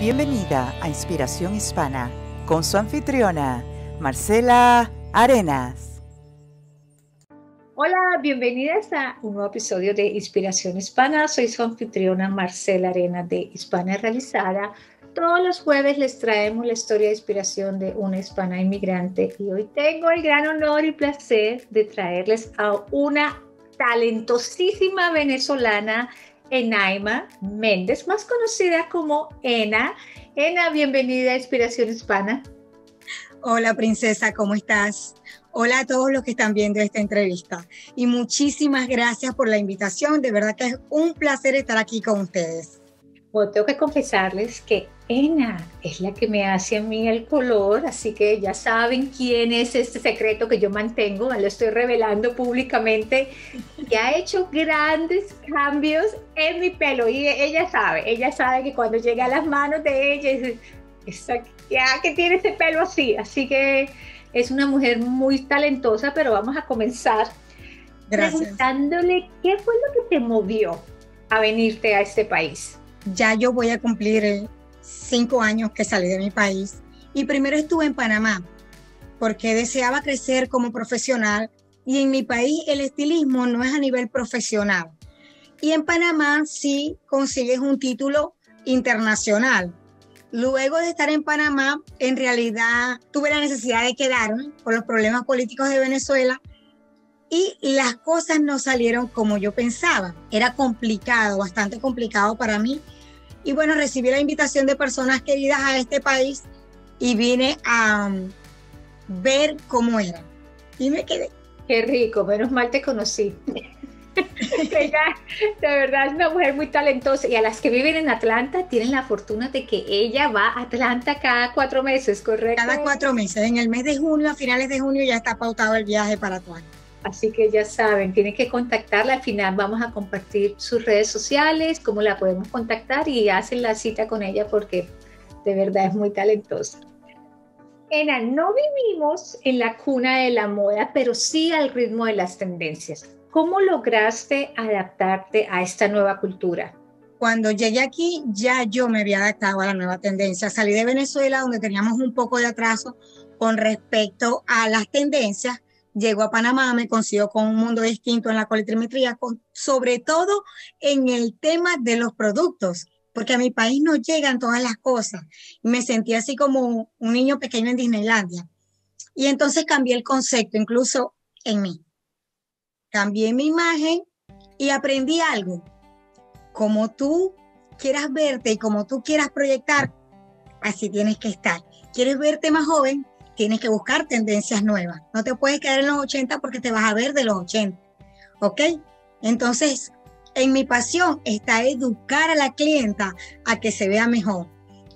Bienvenida a Inspiración Hispana con su anfitriona, Marcela Arenas. Hola, bienvenidas a un nuevo episodio de Inspiración Hispana. Soy su anfitriona Marcela Arenas de Hispana Realizada. Todos los jueves les traemos la historia de inspiración de una hispana inmigrante y hoy tengo el gran honor y placer de traerles a una talentosísima venezolana Enaima Méndez, más conocida como Ena. Ena, bienvenida a Inspiración Hispana. Hola, princesa, ¿cómo estás? Hola a todos los que están viendo esta entrevista y muchísimas gracias por la invitación. De verdad que es un placer estar aquí con ustedes. Bueno, tengo que confesarles que Ena es la que me hace a mí el color, así que ya saben quién es este secreto que yo mantengo, lo estoy revelando públicamente, que ha hecho grandes cambios en mi pelo y ella sabe, ella sabe que cuando llega a las manos de ella, ya que tiene ese pelo así, así que es una mujer muy talentosa, pero vamos a comenzar preguntándole qué fue lo que te movió a venirte a este país ya yo voy a cumplir cinco años que salí de mi país y primero estuve en Panamá porque deseaba crecer como profesional y en mi país el estilismo no es a nivel profesional. Y en Panamá sí consigues un título internacional. Luego de estar en Panamá, en realidad tuve la necesidad de quedarme por los problemas políticos de Venezuela y las cosas no salieron como yo pensaba. Era complicado, bastante complicado para mí. Y bueno, recibí la invitación de personas queridas a este país y vine a um, ver cómo era. Y me quedé. Qué rico, menos mal te conocí. Ella, de verdad, es una mujer muy talentosa y a las que viven en Atlanta tienen la fortuna de que ella va a Atlanta cada cuatro meses, ¿correcto? Cada cuatro meses. En el mes de junio, a finales de junio, ya está pautado el viaje para Atlanta. Así que ya saben, tienen que contactarla. Al final vamos a compartir sus redes sociales, cómo la podemos contactar y hacen la cita con ella porque de verdad es muy talentosa. Ena, no vivimos en la cuna de la moda, pero sí al ritmo de las tendencias. ¿Cómo lograste adaptarte a esta nueva cultura? Cuando llegué aquí, ya yo me había adaptado a la nueva tendencia. Salí de Venezuela, donde teníamos un poco de atraso con respecto a las tendencias Llego a Panamá, me consiguió con un mundo distinto en la colitrimetría, sobre todo en el tema de los productos, porque a mi país no llegan todas las cosas. Me sentí así como un niño pequeño en Disneylandia. Y entonces cambié el concepto, incluso en mí. Cambié mi imagen y aprendí algo. Como tú quieras verte y como tú quieras proyectar, así tienes que estar. ¿Quieres verte más joven? Tienes que buscar tendencias nuevas. No te puedes quedar en los 80 porque te vas a ver de los 80. ¿Ok? Entonces, en mi pasión está educar a la clienta a que se vea mejor.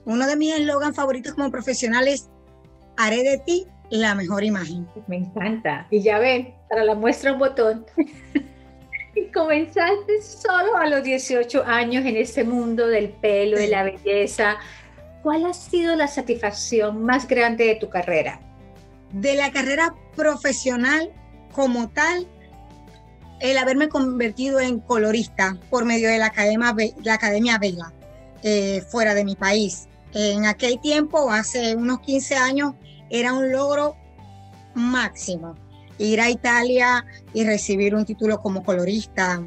Uno de mis eslogans favoritos como profesional es, haré de ti la mejor imagen. Me encanta. Y ya ven, para la muestra un botón. y comenzaste solo a los 18 años en este mundo del pelo, de la belleza, ¿cuál ha sido la satisfacción más grande de tu carrera? De la carrera profesional como tal, el haberme convertido en colorista por medio de la Academia, la Vela, eh, fuera de mi país. En aquel tiempo, hace unos 15 años, era un logro máximo ir a Italia y recibir un título como colorista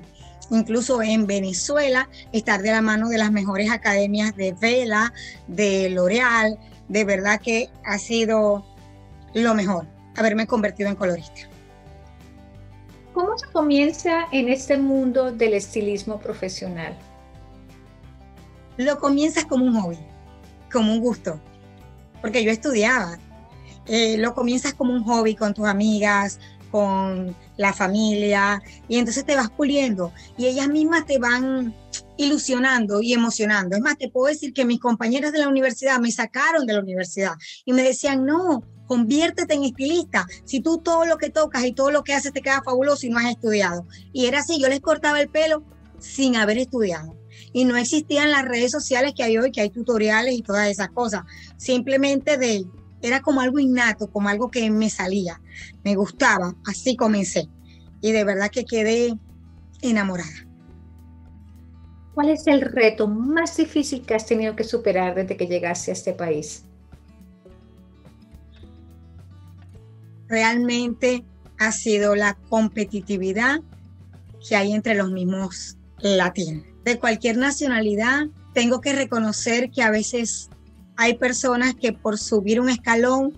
incluso en Venezuela, estar de la mano de las mejores academias de Vela, de L'Oreal, de verdad que ha sido lo mejor, haberme convertido en colorista. ¿Cómo se comienza en este mundo del estilismo profesional? Lo comienzas como un hobby, como un gusto, porque yo estudiaba. Eh, lo comienzas como un hobby con tus amigas, con la familia, y entonces te vas puliendo y ellas mismas te van ilusionando y emocionando. Es más, te puedo decir que mis compañeras de la universidad me sacaron de la universidad y me decían, no, conviértete en estilista. Si tú todo lo que tocas y todo lo que haces te queda fabuloso y no has estudiado. Y era así, yo les cortaba el pelo sin haber estudiado. Y no existían las redes sociales que hay hoy, que hay tutoriales y todas esas cosas. Simplemente de era como algo innato, como algo que me salía, me gustaba, así comencé. Y de verdad que quedé enamorada. ¿Cuál es el reto más difícil que has tenido que superar desde que llegaste a este país? Realmente ha sido la competitividad que hay entre los mismos latinos. De cualquier nacionalidad, tengo que reconocer que a veces hay personas que por subir un escalón,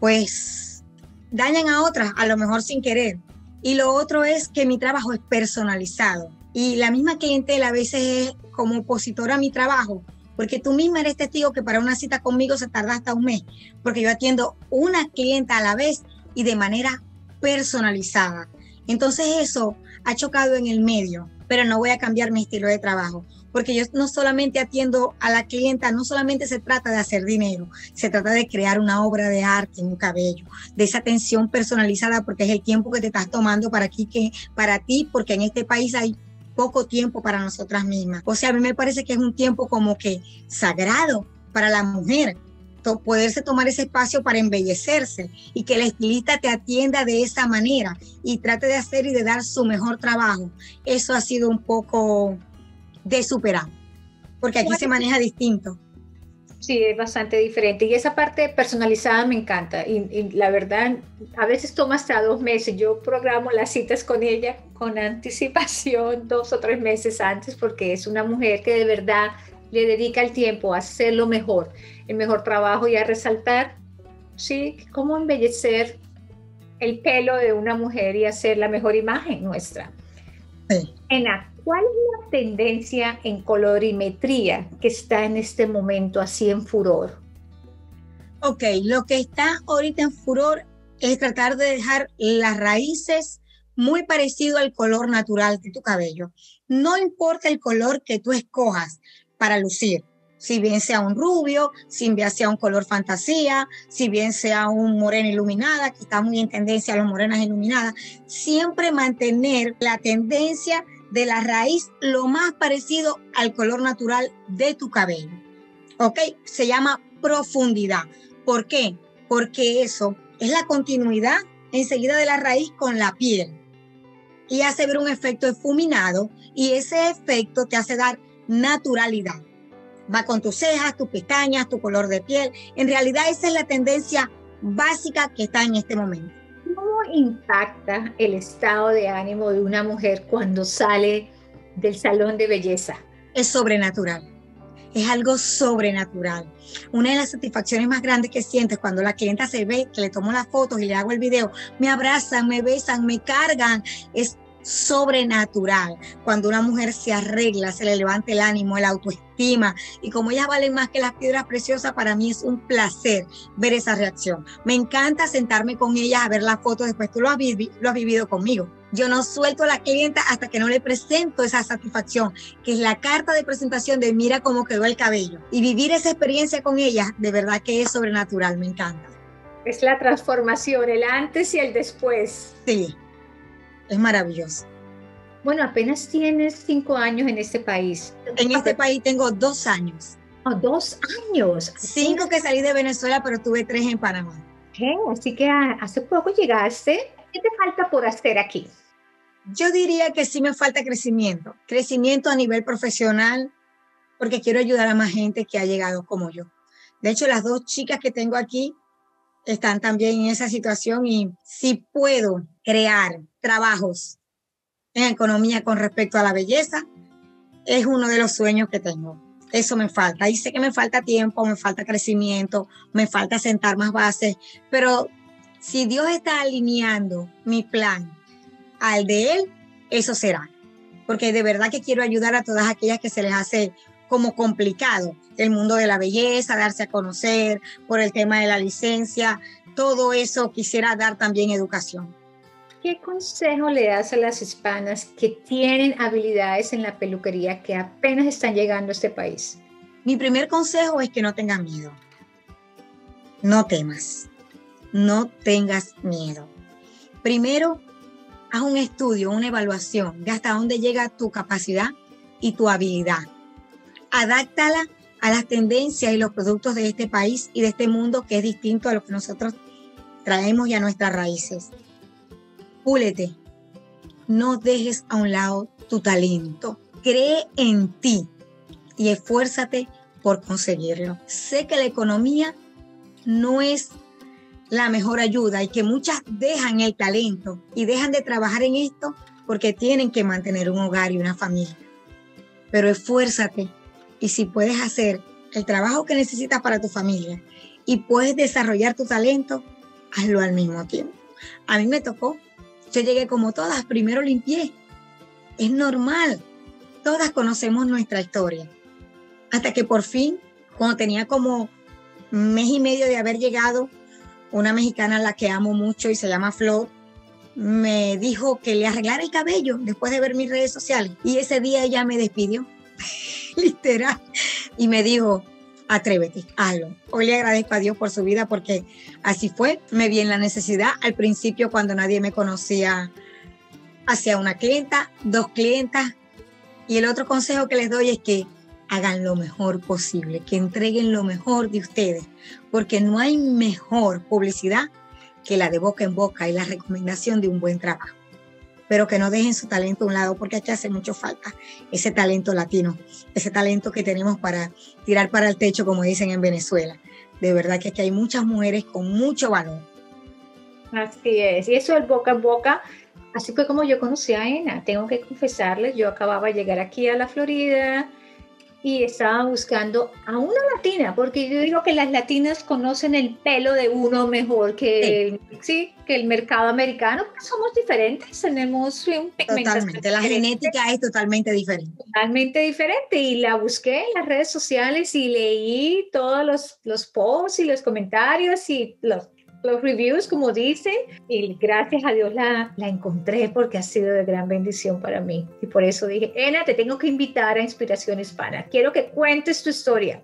pues dañan a otras, a lo mejor sin querer. Y lo otro es que mi trabajo es personalizado. Y la misma clientela a veces es como opositora a mi trabajo, porque tú misma eres testigo que para una cita conmigo se tarda hasta un mes, porque yo atiendo una clienta a la vez y de manera personalizada. Entonces eso ha chocado en el medio, pero no voy a cambiar mi estilo de trabajo, porque yo no solamente atiendo a la clienta, no solamente se trata de hacer dinero, se trata de crear una obra de arte en un cabello, de esa atención personalizada, porque es el tiempo que te estás tomando para aquí, que para ti, porque en este país hay poco tiempo para nosotras mismas. O sea, a mí me parece que es un tiempo como que sagrado para la mujer, poderse tomar ese espacio para embellecerse y que el estilista te atienda de esa manera y trate de hacer y de dar su mejor trabajo. Eso ha sido un poco de superar, porque aquí se maneja distinto. Sí, es bastante diferente. Y esa parte personalizada me encanta. Y, la verdad, a veces toma hasta dos meses. Yo programo las citas con ella con anticipación, dos o tres meses antes, porque es una mujer que de verdad le dedica el tiempo a hacerlo mejor, el mejor trabajo y a resaltar, sí, cómo embellecer el pelo de una mujer y hacer la mejor imagen nuestra. Sí. ¿Cuál es la tendencia en colorimetría que está en este momento así en furor? Ok, lo que está ahorita en furor es tratar de dejar las raíces muy parecido al color natural de tu cabello. No importa el color que tú escojas para lucir, si bien sea un rubio, si bien sea un color fantasía, si bien sea un morena iluminada, que está muy en tendencia a las morenas iluminadas, siempre mantener la tendencia de la raíz lo más parecido al color natural de tu cabello. ¿Ok? Se llama profundidad. ¿Por qué? Porque eso es la continuidad enseguida de la raíz con la piel y hace ver un efecto efuminado y ese efecto te hace dar naturalidad. Va con tus cejas, tus pestañas, tu color de piel. En realidad esa es la tendencia básica que está en este momento impacta el estado de ánimo de una mujer cuando sale del salón de belleza? Es sobrenatural. Es algo sobrenatural. Una de las satisfacciones más grandes que sientes cuando la clienta se ve, que le tomo las fotos y le hago el video, me abrazan, me besan, me cargan, es sobrenatural. Cuando una mujer se arregla, se le levanta el ánimo, el autoestima. Y como ellas valen más que las piedras preciosas, para mí es un placer ver esa reacción. Me encanta sentarme con ellas a ver las fotos. Después tú lo has, lo has vivido conmigo. Yo no suelto a la clienta hasta que no le presento esa satisfacción, que es la carta de presentación de mira cómo quedó el cabello. Y vivir esa experiencia con ellas, de verdad que es sobrenatural, me encanta. Es la transformación, el antes y el después. Sí, es maravilloso. Bueno, apenas tienes cinco años en este país. En este país tengo dos años. Oh, dos años. Cinco que salí de Venezuela, pero tuve tres en Panamá. Así que hace poco llegaste. ¿Qué te falta por hacer aquí? Yo diría que sí me falta crecimiento. Crecimiento a nivel profesional, porque quiero ayudar a más gente que ha llegado como yo. De hecho, las dos chicas que tengo aquí están también en esa situación y si puedo crear trabajos en economía con respecto a la belleza, es uno de los sueños que tengo. Eso me falta. Y sé que me falta tiempo, me falta crecimiento, me falta sentar más bases, pero si Dios está alineando mi plan al de Él, eso será. Porque de verdad que quiero ayudar a todas aquellas que se les hace como complicado el mundo de la belleza, darse a conocer por el tema de la licencia, todo eso quisiera dar también educación. ¿Qué consejo le das a las hispanas que tienen habilidades en la peluquería que apenas están llegando a este país? Mi primer consejo es que no tengan miedo. No temas. No tengas miedo. Primero, haz un estudio, una evaluación de hasta dónde llega tu capacidad y tu habilidad adáctala a las tendencias y los productos de este país y de este mundo que es distinto a lo que nosotros traemos y a nuestras raíces. Púlete, no dejes a un lado tu talento, cree en ti y esfuérzate por conseguirlo. Sé que la economía no es la mejor ayuda y que muchas dejan el talento y dejan de trabajar en esto porque tienen que mantener un hogar y una familia. Pero esfuérzate y si puedes hacer el trabajo que necesitas para tu familia y puedes desarrollar tu talento, hazlo al mismo tiempo. A mí me tocó, yo llegué como todas, primero limpié. Es normal, todas conocemos nuestra historia. Hasta que por fin, cuando tenía como mes y medio de haber llegado, una mexicana a la que amo mucho y se llama Flor, me dijo que le arreglara el cabello después de ver mis redes sociales. Y ese día ella me despidió, literal, y me dijo, atrévete, hazlo. Hoy le agradezco a Dios por su vida porque así fue. Me vi en la necesidad al principio cuando nadie me conocía hacia una clienta, dos clientas. Y el otro consejo que les doy es que hagan lo mejor posible, que entreguen lo mejor de ustedes, porque no hay mejor publicidad que la de boca en boca y la recomendación de un buen trabajo. Pero que no dejen su talento a un lado, porque aquí hace mucho falta ese talento latino, ese talento que tenemos para tirar para el techo, como dicen en Venezuela. De verdad que aquí hay muchas mujeres con mucho valor. Así es, y eso es boca en boca Así fue como yo conocí a Ena. Tengo que confesarles, yo acababa de llegar aquí a la Florida, y estaba buscando a una latina, porque yo digo que las latinas conocen el pelo de uno mejor que, el, sí, que el mercado americano, porque somos diferentes, tenemos un Totalmente, la genética es totalmente diferente. Totalmente diferente, y la busqué en las redes sociales y leí todos los, los posts y los comentarios y los los reviews, como dicen, y gracias a Dios la, la encontré porque ha sido de gran bendición para mí. Y por eso dije, Ena, te tengo que invitar a Inspiración Hispana. Quiero que cuentes tu historia.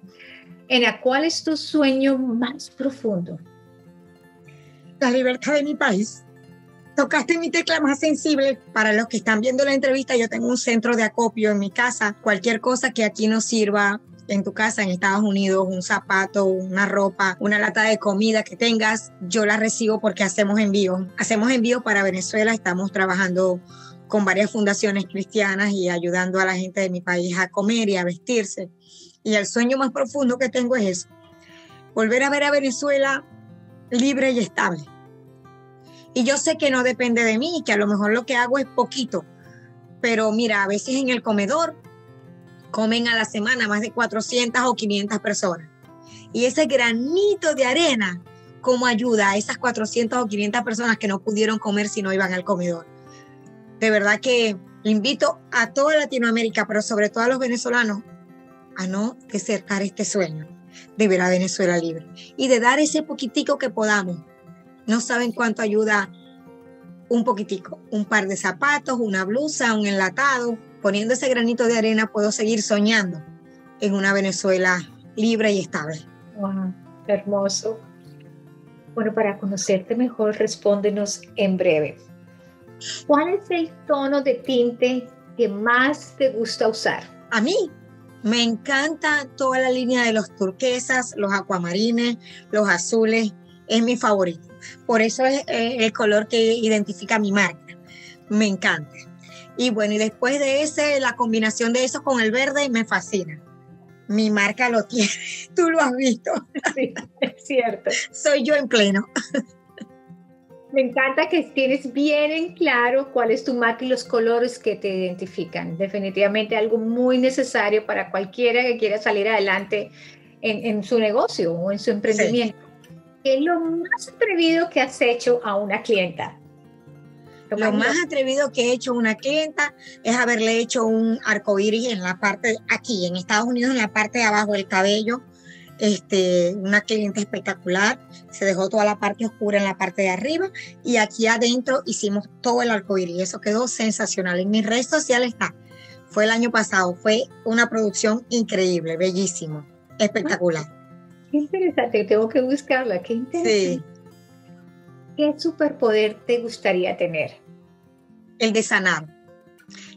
Ena, ¿cuál es tu sueño más profundo? La libertad de mi país. Tocaste mi tecla más sensible. Para los que están viendo la entrevista, yo tengo un centro de acopio en mi casa. Cualquier cosa que aquí nos sirva en tu casa en Estados Unidos, un zapato, una ropa, una lata de comida que tengas, yo la recibo porque hacemos envío. Hacemos envío para Venezuela, estamos trabajando con varias fundaciones cristianas y ayudando a la gente de mi país a comer y a vestirse. Y el sueño más profundo que tengo es eso, volver a ver a Venezuela libre y estable. Y yo sé que no depende de mí, que a lo mejor lo que hago es poquito, pero mira, a veces en el comedor comen a la semana más de 400 o 500 personas. Y ese granito de arena, ¿cómo ayuda a esas 400 o 500 personas que no pudieron comer si no iban al comedor? De verdad que invito a toda Latinoamérica, pero sobre todo a los venezolanos, a no desertar este sueño de ver a Venezuela libre y de dar ese poquitico que podamos. No saben cuánto ayuda un poquitico, un par de zapatos, una blusa, un enlatado, poniendo ese granito de arena puedo seguir soñando en una Venezuela libre y estable. Wow, hermoso. Bueno, para conocerte mejor, respóndenos en breve. ¿Cuál es el tono de tinte que más te gusta usar? A mí me encanta toda la línea de los turquesas, los acuamarines, los azules, es mi favorito. Por eso es el color que identifica mi marca. Me encanta. Y bueno, y después de ese, la combinación de eso con el verde me fascina. Mi marca lo tiene, tú lo has visto. Sí, es cierto. Soy yo en pleno. Me encanta que tienes bien en claro cuál es tu marca y los colores que te identifican. Definitivamente algo muy necesario para cualquiera que quiera salir adelante en, su negocio o en su emprendimiento. ¿Qué es lo más atrevido que has hecho a una clienta? Lo más atrevido que he hecho una clienta es haberle hecho un arco iris en la parte, aquí en Estados Unidos, en la parte de abajo del cabello. Este, una cliente espectacular, se dejó toda la parte oscura en la parte de arriba y aquí adentro hicimos todo el arco iris. Eso quedó sensacional. En mis redes sociales está. Fue el año pasado, fue una producción increíble, bellísimo, espectacular. qué interesante, tengo que buscarla, qué interesante. Sí. ¿Qué superpoder te gustaría tener? El de sanar,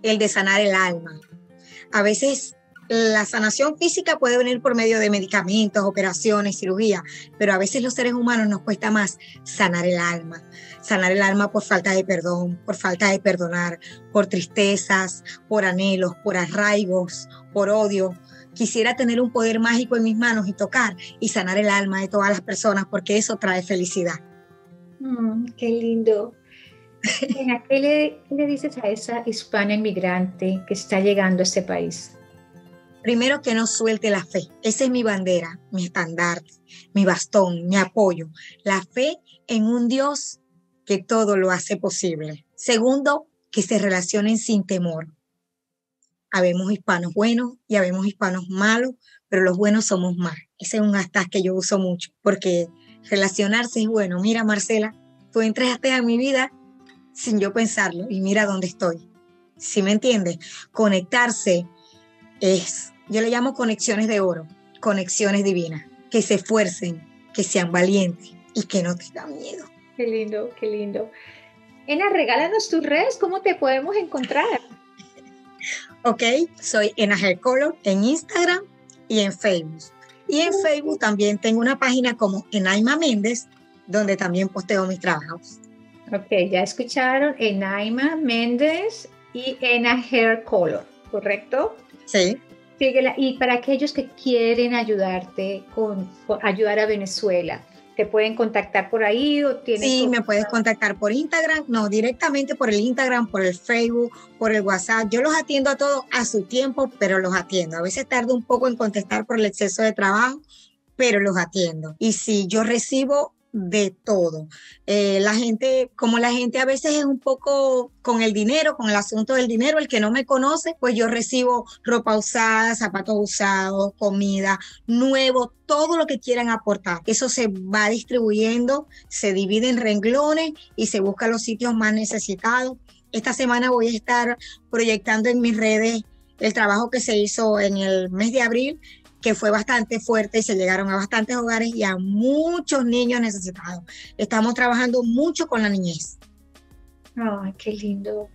el de sanar el alma. A veces la sanación física puede venir por medio de medicamentos, operaciones, cirugía, pero a veces los seres humanos nos cuesta más sanar el alma. Sanar el alma por falta de perdón, por falta de perdonar, por tristezas, por anhelos, por arraigos, por odio. Quisiera tener un poder mágico en mis manos y tocar y sanar el alma de todas las personas porque eso trae felicidad. Mm, qué lindo. ¿Qué le, ¿Qué le dices a esa hispana inmigrante que está llegando a este país? Primero que no suelte la fe. Esa es mi bandera, mi estandarte, mi bastón, mi apoyo. La fe en un Dios que todo lo hace posible. Segundo, que se relacionen sin temor. Habemos hispanos buenos y habemos hispanos malos, pero los buenos somos más. Ese es un hashtag que yo uso mucho, porque relacionarse es bueno. Mira, Marcela, tú entraste a mi vida sin yo pensarlo y mira dónde estoy. ¿Sí me entiendes? Conectarse es yo le llamo conexiones de oro, conexiones divinas, que se esfuercen, que sean valientes y que no tengan miedo. Qué lindo, qué lindo. Ena, regálanos tus redes, ¿cómo te podemos encontrar? ok, soy Ena Color en Instagram y en Facebook. Y en Facebook también tengo una página como Enaima Méndez, donde también posteo mis trabajos. Ok, ya escucharon Enaima Méndez y Ena Hair Color, ¿correcto? Sí. Y para aquellos que quieren ayudarte con, ayudar a Venezuela, ¿te pueden contactar por ahí o tienes Sí, me puedes contactar por Instagram, no, directamente por el Instagram, por el Facebook, por el WhatsApp. Yo los atiendo a todos a su tiempo, pero los atiendo. A veces tardo un poco en contestar por el exceso de trabajo, pero los atiendo. Y si yo recibo de todo. Eh, la gente, como la gente a veces es un poco con el dinero, con el asunto del dinero, el que no me conoce, pues yo recibo ropa usada, zapatos usados, comida, nuevo, todo lo que quieran aportar. Eso se va distribuyendo, se divide en renglones y se busca los sitios más necesitados. Esta semana voy a estar proyectando en mis redes el trabajo que se hizo en el mes de abril que fue bastante fuerte y se llegaron a bastantes hogares y a muchos niños necesitados. Estamos trabajando mucho con la niñez. Ay, qué lindo.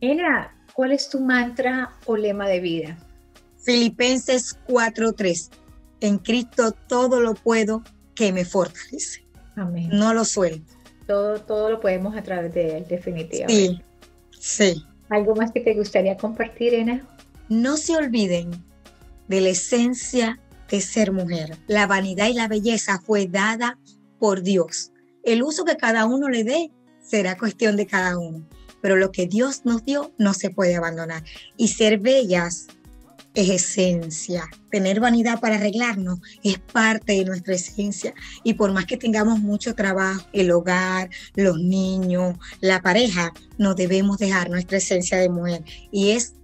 Ena, ¿cuál es tu mantra o lema de vida? Filipenses 4:3. En Cristo todo lo puedo que me fortalece. Amén. No lo suelto. Todo, todo lo podemos a través de él, definitivamente. Sí, sí. ¿Algo más que te gustaría compartir, Ena? No se olviden de la esencia de ser mujer. La vanidad y la belleza fue dada por Dios. El uso que cada uno le dé será cuestión de cada uno, pero lo que Dios nos dio no se puede abandonar. Y ser bellas es esencia. Tener vanidad para arreglarnos es parte de nuestra esencia. Y por más que tengamos mucho trabajo, el hogar, los niños, la pareja, no debemos dejar nuestra esencia de mujer y es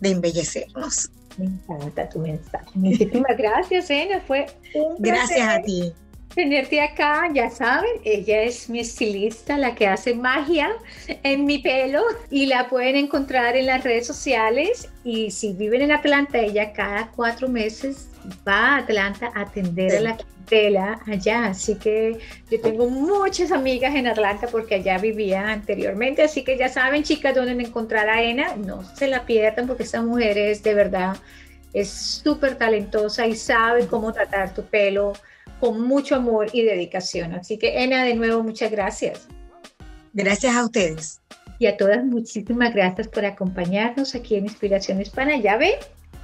de embellecernos. Me encanta tu mensaje. Muchísimas gracias, Ena. Fue un Gracias a ti. Tenerte acá, ya saben, ella es mi estilista, la que hace magia en mi pelo y la pueden encontrar en las redes sociales. Y si viven en Atlanta, ella cada cuatro meses va a Atlanta a atender a la tela allá. Así que yo tengo muchas amigas en Atlanta porque allá vivía anteriormente. Así que ya saben, chicas, dónde encontrar a Ena. No se la pierdan porque esta mujer es de verdad, es súper talentosa y sabe cómo tratar tu pelo con mucho amor y dedicación. Así que Ena, de nuevo, muchas gracias. Gracias a ustedes. Y a todas, muchísimas gracias por acompañarnos aquí en Inspiración Hispana. Ya ven,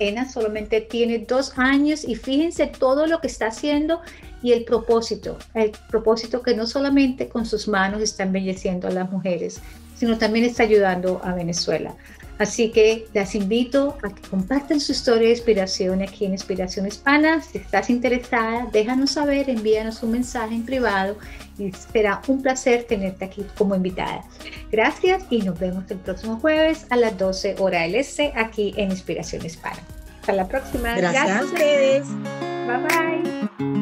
Ena solamente tiene dos años y fíjense todo lo que está haciendo y el propósito, el propósito que no solamente con sus manos está embelleciendo a las mujeres, sino también está ayudando a Venezuela. Así que las invito a que compartan su historia de inspiración aquí en Inspiración Hispana. Si estás interesada, déjanos saber, envíanos un mensaje en privado y será un placer tenerte aquí como invitada. Gracias y nos vemos el próximo jueves a las 12 horas del este aquí en Inspiración Hispana. Hasta la próxima. Gracias, Gracias a ustedes. Bye bye.